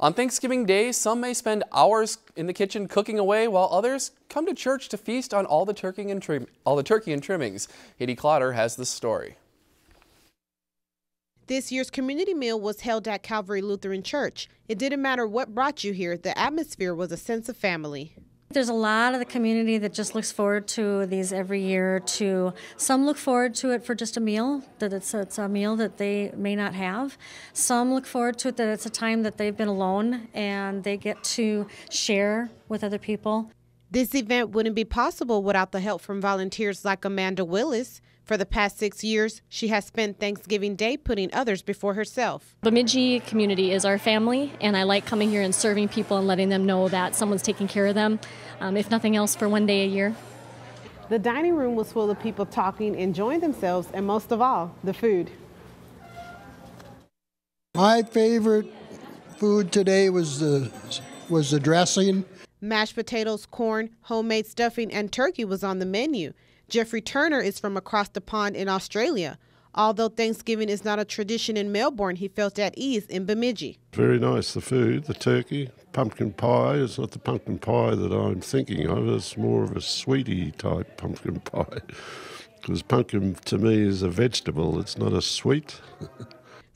On Thanksgiving Day, some may spend hours in the kitchen cooking away, while others come to church to feast on all the turkey and, trim all the turkey and trimmings. Haiti Clotter has the story. This year's community meal was held at Calvary Lutheran Church. It didn't matter what brought you here, the atmosphere was a sense of family. There's a lot of the community that just looks forward to these every year. To some look forward to it for just a meal, that it's it's a meal that they may not have. Some look forward to it that it's a time that they've been alone and they get to share with other people. This event wouldn't be possible without the help from volunteers like Amanda Willis. For the past six years, she has spent Thanksgiving Day putting others before herself. Bemidji community is our family, and I like coming here and serving people and letting them know that someone's taking care of them, um, if nothing else, for one day a year. The dining room was full of people talking, enjoying themselves, and most of all, the food. My favorite food today was the was the dressing. Mashed potatoes, corn, homemade stuffing, and turkey was on the menu. Jeffrey Turner is from across the pond in Australia. Although Thanksgiving is not a tradition in Melbourne, he felt at ease in Bemidji. Very nice, the food, the turkey, pumpkin pie. It's not the pumpkin pie that I'm thinking of, it's more of a sweetie type pumpkin pie. Because pumpkin to me is a vegetable, it's not a sweet.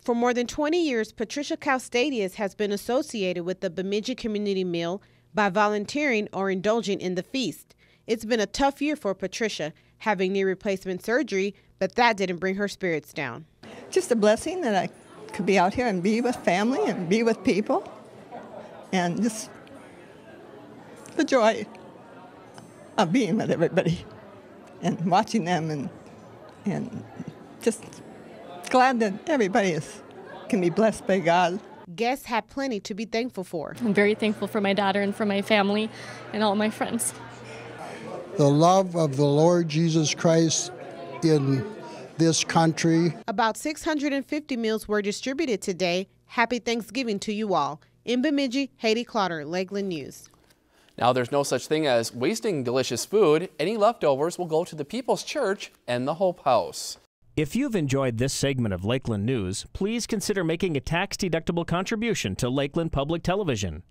For more than 20 years, Patricia Caustadius has been associated with the Bemidji Community Meal by volunteering or indulging in the feast. It's been a tough year for Patricia, having knee replacement surgery, but that didn't bring her spirits down. Just a blessing that I could be out here and be with family and be with people and just the joy of being with everybody and watching them and and just glad that everybody is can be blessed by God. Guests had plenty to be thankful for. I'm very thankful for my daughter and for my family and all my friends the love of the Lord Jesus Christ in this country. About 650 meals were distributed today. Happy Thanksgiving to you all. In Bemidji, Haiti Clotter, Lakeland News. Now, there's no such thing as wasting delicious food. Any leftovers will go to the People's Church and the Hope House. If you've enjoyed this segment of Lakeland News, please consider making a tax-deductible contribution to Lakeland Public Television.